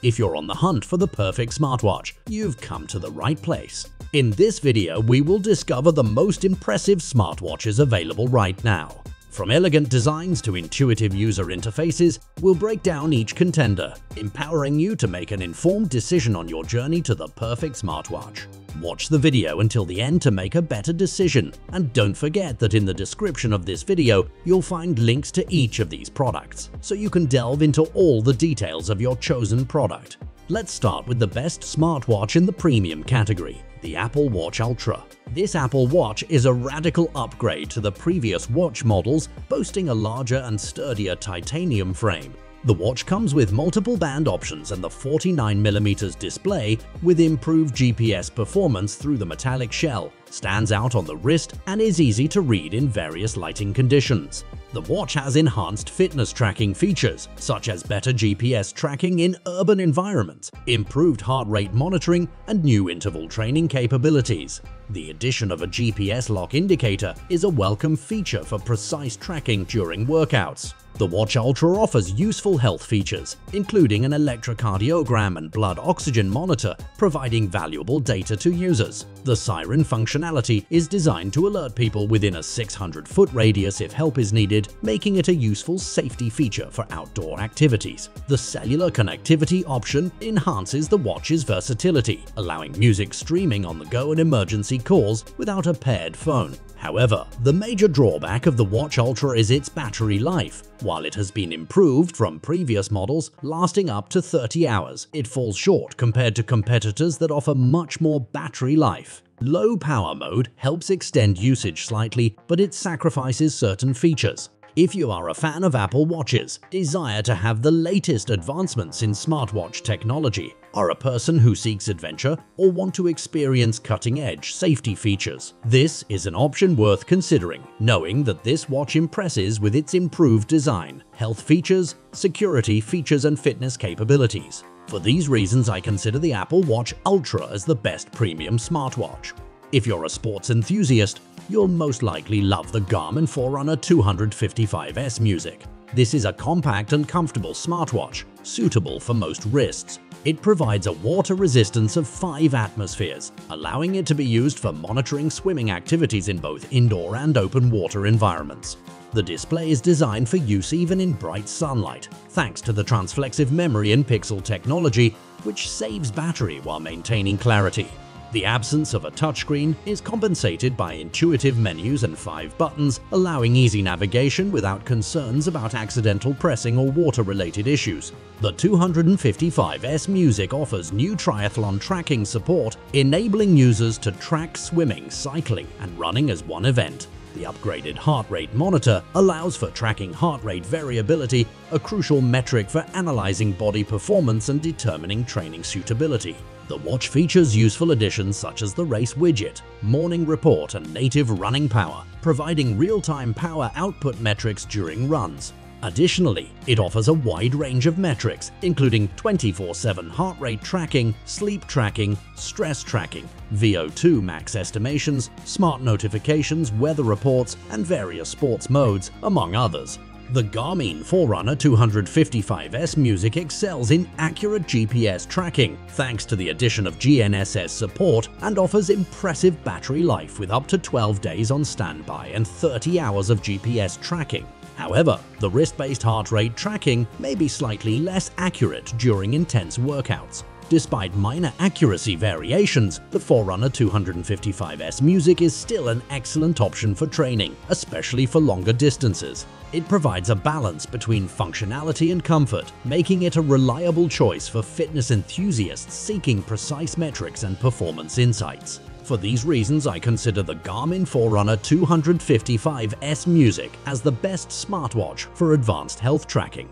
If you're on the hunt for the perfect smartwatch, you've come to the right place. In this video, we will discover the most impressive smartwatches available right now. From elegant designs to intuitive user interfaces, we'll break down each contender, empowering you to make an informed decision on your journey to the perfect smartwatch. Watch the video until the end to make a better decision, and don't forget that in the description of this video, you'll find links to each of these products, so you can delve into all the details of your chosen product. Let's start with the best smartwatch in the premium category, the Apple Watch Ultra. This Apple Watch is a radical upgrade to the previous watch models, boasting a larger and sturdier titanium frame. The watch comes with multiple band options and the 49mm display with improved GPS performance through the metallic shell, stands out on the wrist and is easy to read in various lighting conditions. The watch has enhanced fitness tracking features, such as better GPS tracking in urban environments, improved heart rate monitoring, and new interval training capabilities. The addition of a GPS lock indicator is a welcome feature for precise tracking during workouts. The Watch Ultra offers useful health features, including an electrocardiogram and blood oxygen monitor, providing valuable data to users. The Siren functionality is designed to alert people within a 600-foot radius if help is needed, making it a useful safety feature for outdoor activities. The cellular connectivity option enhances the watch's versatility, allowing music streaming on the go and emergency calls without a paired phone. However, the major drawback of the Watch Ultra is its battery life. While it has been improved from previous models, lasting up to 30 hours, it falls short compared to competitors that offer much more battery life. Low power mode helps extend usage slightly, but it sacrifices certain features. If you are a fan of Apple Watches, desire to have the latest advancements in smartwatch technology, are a person who seeks adventure, or want to experience cutting-edge safety features, this is an option worth considering, knowing that this watch impresses with its improved design, health features, security features and fitness capabilities. For these reasons, I consider the Apple Watch Ultra as the best premium smartwatch. If you're a sports enthusiast, you'll most likely love the Garmin Forerunner 255S Music. This is a compact and comfortable smartwatch, suitable for most wrists. It provides a water resistance of 5 atmospheres, allowing it to be used for monitoring swimming activities in both indoor and open water environments. The display is designed for use even in bright sunlight, thanks to the transflective memory in pixel technology, which saves battery while maintaining clarity. The absence of a touchscreen is compensated by intuitive menus and five buttons, allowing easy navigation without concerns about accidental pressing or water-related issues. The 255S Music offers new triathlon tracking support, enabling users to track swimming, cycling, and running as one event. The upgraded heart rate monitor allows for tracking heart rate variability, a crucial metric for analyzing body performance and determining training suitability. The watch features useful additions such as the race widget, morning report and native running power, providing real-time power output metrics during runs. Additionally, it offers a wide range of metrics, including 24-7 heart rate tracking, sleep tracking, stress tracking, VO2 max estimations, smart notifications, weather reports, and various sports modes, among others. The Garmin Forerunner 255S Music excels in accurate GPS tracking thanks to the addition of GNSS support and offers impressive battery life with up to 12 days on standby and 30 hours of GPS tracking. However, the wrist-based heart rate tracking may be slightly less accurate during intense workouts. Despite minor accuracy variations, the Forerunner 255S Music is still an excellent option for training, especially for longer distances. It provides a balance between functionality and comfort, making it a reliable choice for fitness enthusiasts seeking precise metrics and performance insights. For these reasons, I consider the Garmin Forerunner 255S Music as the best smartwatch for advanced health tracking.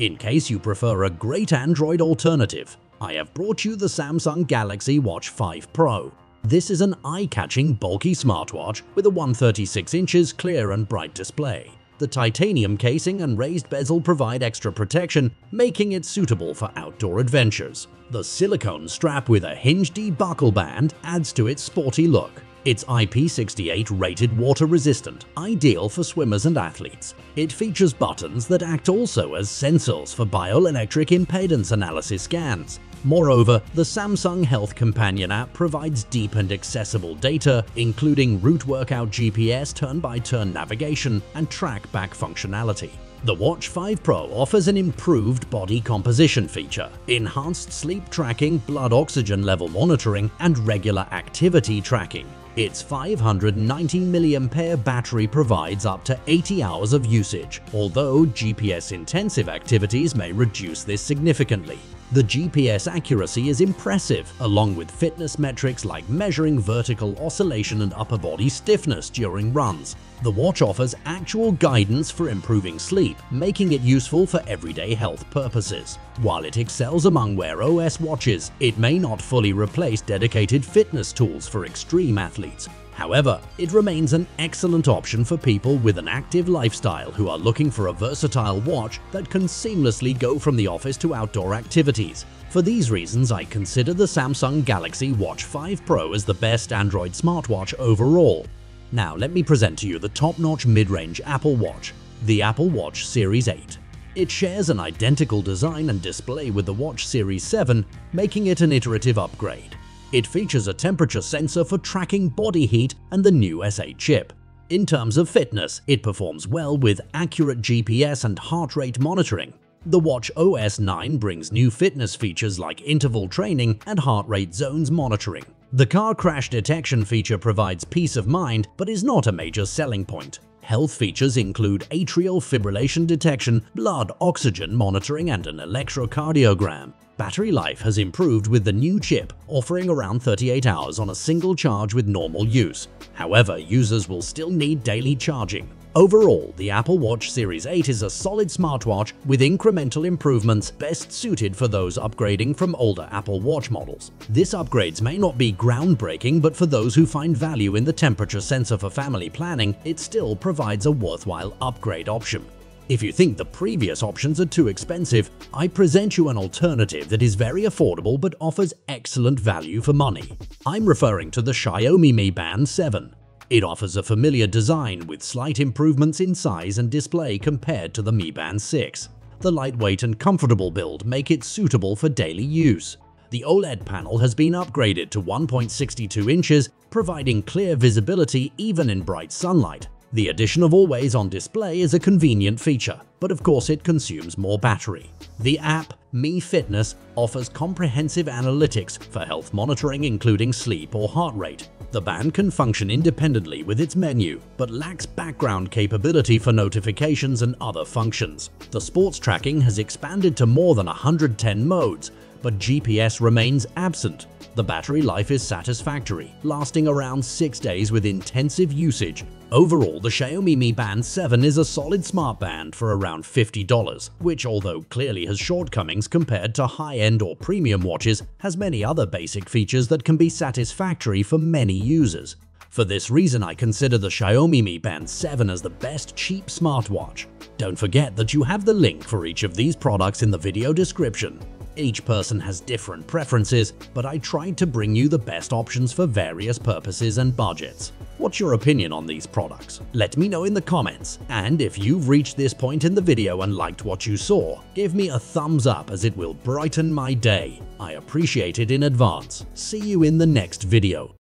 In case you prefer a great Android alternative, I have brought you the Samsung Galaxy Watch 5 Pro. This is an eye-catching bulky smartwatch with a 136 inches clear and bright display. The titanium casing and raised bezel provide extra protection, making it suitable for outdoor adventures. The silicone strap with a hinged buckle band adds to its sporty look. It's IP68 rated water resistant, ideal for swimmers and athletes. It features buttons that act also as sensors for bioelectric impedance analysis scans. Moreover, the Samsung Health Companion app provides deep and accessible data, including route workout GPS turn-by-turn -turn navigation and track-back functionality. The Watch 5 Pro offers an improved body composition feature, enhanced sleep tracking, blood oxygen level monitoring, and regular activity tracking. Its 590 mAh battery provides up to 80 hours of usage, although GPS-intensive activities may reduce this significantly. The GPS accuracy is impressive, along with fitness metrics like measuring vertical oscillation and upper body stiffness during runs. The watch offers actual guidance for improving sleep, making it useful for everyday health purposes. While it excels among Wear OS watches, it may not fully replace dedicated fitness tools for extreme athletes, However, it remains an excellent option for people with an active lifestyle who are looking for a versatile watch that can seamlessly go from the office to outdoor activities. For these reasons, I consider the Samsung Galaxy Watch 5 Pro as the best Android smartwatch overall. Now let me present to you the top-notch mid-range Apple Watch, the Apple Watch Series 8. It shares an identical design and display with the Watch Series 7, making it an iterative upgrade. It features a temperature sensor for tracking body heat and the new S8 chip. In terms of fitness, it performs well with accurate GPS and heart rate monitoring. The Watch OS 9 brings new fitness features like interval training and heart rate zones monitoring. The car crash detection feature provides peace of mind but is not a major selling point. Health features include atrial fibrillation detection, blood oxygen monitoring and an electrocardiogram. Battery life has improved with the new chip, offering around 38 hours on a single charge with normal use. However, users will still need daily charging. Overall, the Apple Watch Series 8 is a solid smartwatch with incremental improvements best suited for those upgrading from older Apple Watch models. This upgrades may not be groundbreaking, but for those who find value in the temperature sensor for family planning, it still provides a worthwhile upgrade option. If you think the previous options are too expensive, I present you an alternative that is very affordable but offers excellent value for money. I'm referring to the Xiaomi Mi Band 7. It offers a familiar design with slight improvements in size and display compared to the Mi Band 6. The lightweight and comfortable build make it suitable for daily use. The OLED panel has been upgraded to 1.62 inches, providing clear visibility even in bright sunlight, the addition of Always On Display is a convenient feature, but of course it consumes more battery. The app Mi Fitness offers comprehensive analytics for health monitoring including sleep or heart rate. The band can function independently with its menu, but lacks background capability for notifications and other functions. The sports tracking has expanded to more than 110 modes, but GPS remains absent. The battery life is satisfactory, lasting around 6 days with intensive usage. Overall, the Xiaomi Mi Band 7 is a solid smart band for around $50, which although clearly has shortcomings compared to high-end or premium watches, has many other basic features that can be satisfactory for many users. For this reason, I consider the Xiaomi Mi Band 7 as the best cheap smartwatch. Don't forget that you have the link for each of these products in the video description. Each person has different preferences, but I tried to bring you the best options for various purposes and budgets. What's your opinion on these products? Let me know in the comments, and if you've reached this point in the video and liked what you saw, give me a thumbs up as it will brighten my day. I appreciate it in advance. See you in the next video.